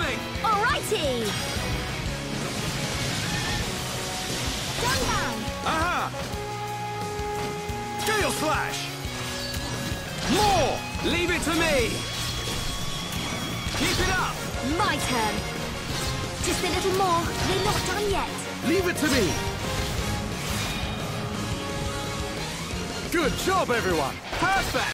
alrighty Dunban! Aha! Uh-huh. Gale Slash! More! Leave it to me! Keep it up! My turn. Just a little more. We're not done yet. Leave it to me! Good job, everyone! Perfect!